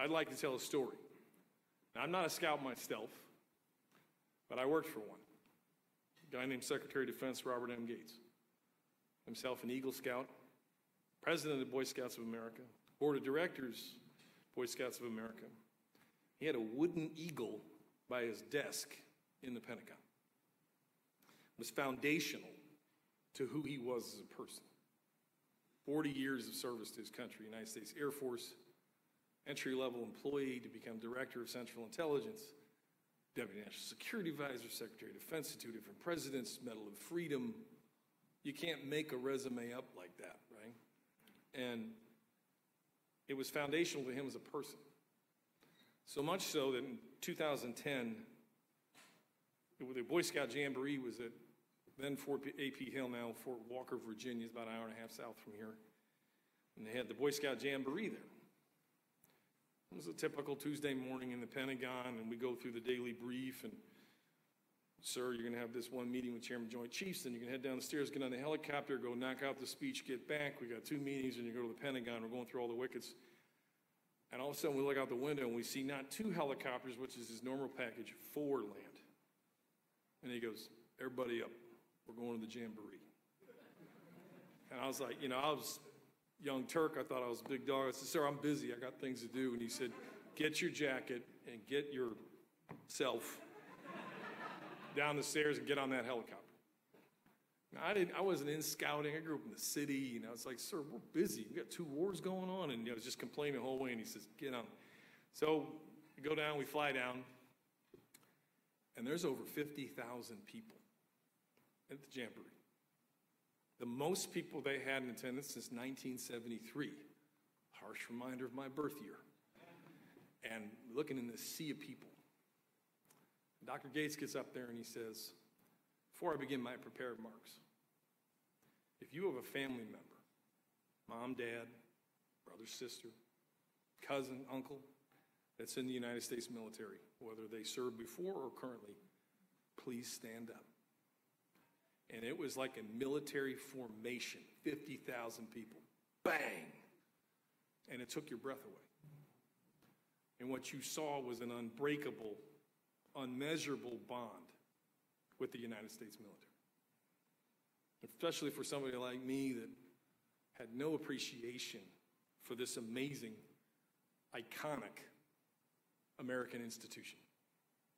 I'd like to tell a story. Now, I'm not a scout myself, but I worked for one. A guy named Secretary of Defense Robert M. Gates, himself an Eagle Scout, president of the Boy Scouts of America, board of directors, Boy Scouts of America. He had a wooden eagle by his desk in the Pentagon. It was foundational to who he was as a person. 40 years of service to his country, United States Air Force, entry level employee to become Director of Central Intelligence, Deputy National Security Advisor, Secretary of Defense to two different presidents, Medal of Freedom. You can't make a resume up like that, right? And it was foundational to him as a person. So much so that in 2010, the Boy Scout Jamboree was at then Fort AP Hill, now Fort Walker, Virginia, is about an hour and a half south from here. And they had the Boy Scout Jamboree there. It was a typical Tuesday morning in the Pentagon, and we go through the daily brief. And, sir, you're going to have this one meeting with Chairman Joint Chiefs, then you can head down the stairs, get on the helicopter, go knock out the speech, get back. We got two meetings, and you go to the Pentagon. We're going through all the wickets. And all of a sudden, we look out the window and we see not two helicopters, which is his normal package, four land. And he goes, Everybody up. We're going to the Jamboree. And I was like, you know, I was young Turk. I thought I was a big dog. I said, Sir, I'm busy. I got things to do. And he said, Get your jacket and get yourself down the stairs and get on that helicopter. Now, I, didn't, I wasn't in scouting. I grew up in the city. You know, it's like, Sir, we're busy. we got two wars going on. And you know, I was just complaining the whole way. And he says, Get on. So we go down, we fly down. And there's over 50,000 people at the Jamboree. The most people they had in attendance since 1973. Harsh reminder of my birth year. And looking in this sea of people. Dr. Gates gets up there and he says, Before I begin my prepared remarks, if you have a family member, mom, dad, brother, sister, cousin, uncle, that's in the United States military, whether they served before or currently, please stand up and it was like a military formation 50,000 people. Bang! And it took your breath away. And what you saw was an unbreakable, unmeasurable bond with the United States military. Especially for somebody like me that had no appreciation for this amazing, iconic American institution.